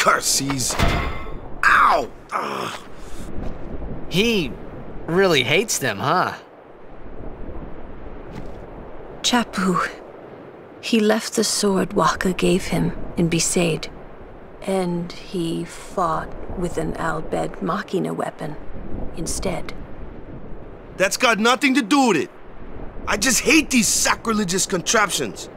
Curses! Ow! Ugh. He really hates them, huh? Chappu. He left the sword Wakka gave him in Besaid. And he fought with an Al Bhed Machina weapon instead. That's got nothing to do with it. I just hate these sacrilegious contraptions.